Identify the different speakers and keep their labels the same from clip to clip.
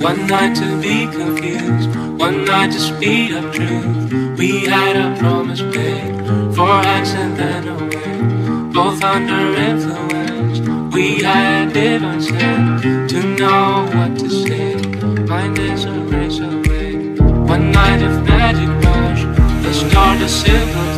Speaker 1: One night to be confused, one night to speed up truth. We had a promise made for action then away. Both under influence, we had to know what to say. Mind is a away. One night of magic rush, the start a simple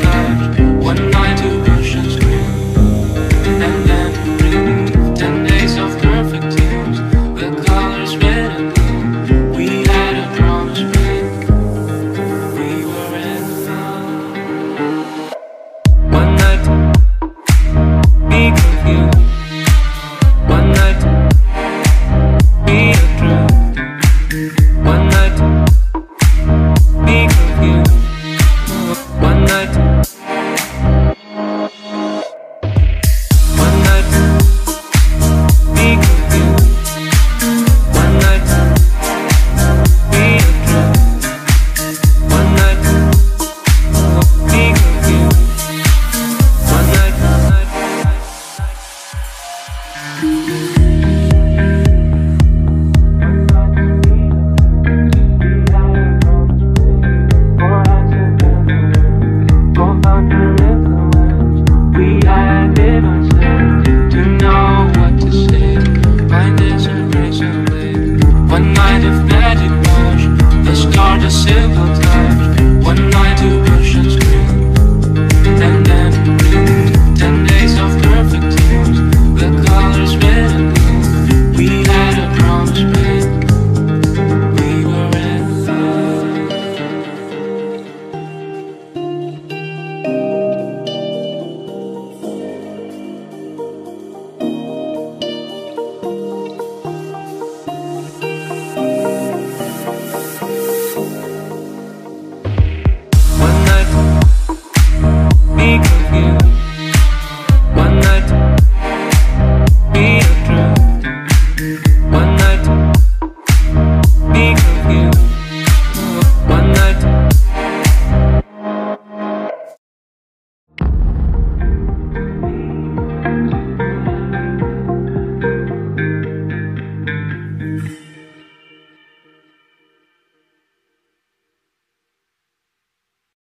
Speaker 1: One night. One night of magic rush The start a simple touch One night to